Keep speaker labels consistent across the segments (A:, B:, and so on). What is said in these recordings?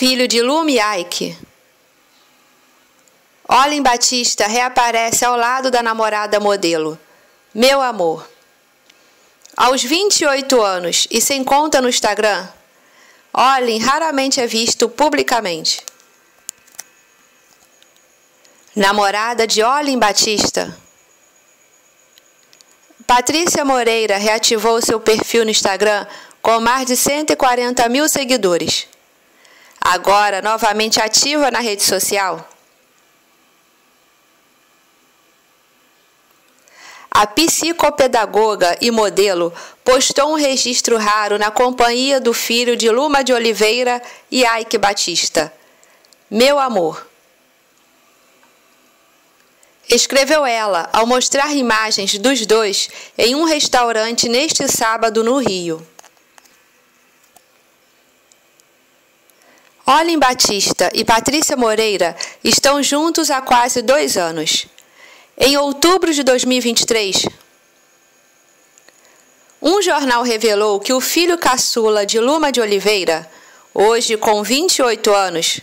A: filho de Lumi Ike. Olin Batista reaparece ao lado da namorada modelo. Meu amor. Aos 28 anos e sem conta no Instagram, Olin raramente é visto publicamente. Namorada de Olin Batista. Patrícia Moreira reativou seu perfil no Instagram com mais de 140 mil seguidores. Agora novamente ativa na rede social. A psicopedagoga e modelo postou um registro raro na companhia do filho de Luma de Oliveira e Ike Batista. Meu amor. Escreveu ela ao mostrar imagens dos dois em um restaurante neste sábado no Rio. Olin Batista e Patrícia Moreira estão juntos há quase dois anos. Em outubro de 2023, um jornal revelou que o filho caçula de Luma de Oliveira, hoje com 28 anos,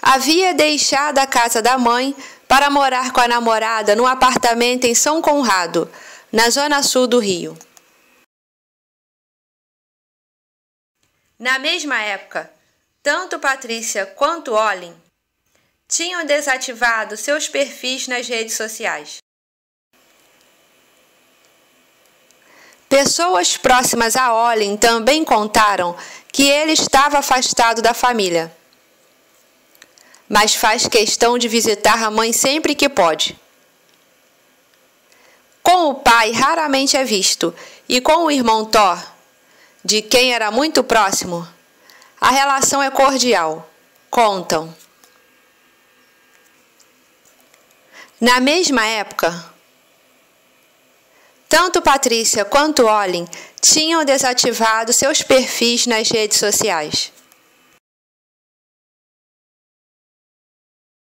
A: havia deixado a casa da mãe para morar com a namorada num apartamento em São Conrado, na zona sul do Rio. Na mesma época, tanto Patrícia quanto Olin tinham desativado seus perfis nas redes sociais. Pessoas próximas a Olin também contaram que ele estava afastado da família, mas faz questão de visitar a mãe sempre que pode. Com o pai raramente é visto, e com o irmão Thor, de quem era muito próximo, a relação é cordial, contam. Na mesma época, tanto Patrícia quanto Olin tinham desativado seus perfis nas redes sociais.